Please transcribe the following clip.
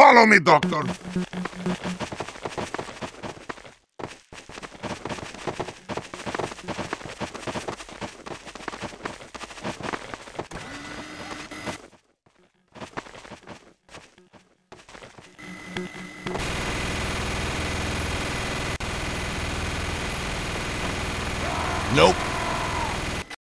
Follow me, Doctor. Nope.